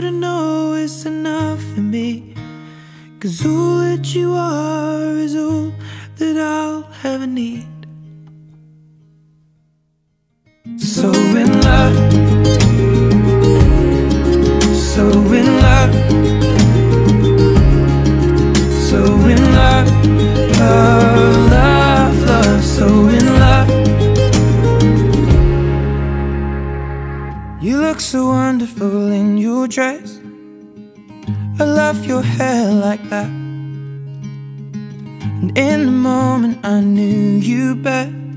to know it's enough for me. Cause all that you are is all that I'll ever need. Look so wonderful in your dress. I love your hair like that. And in the moment I knew you best.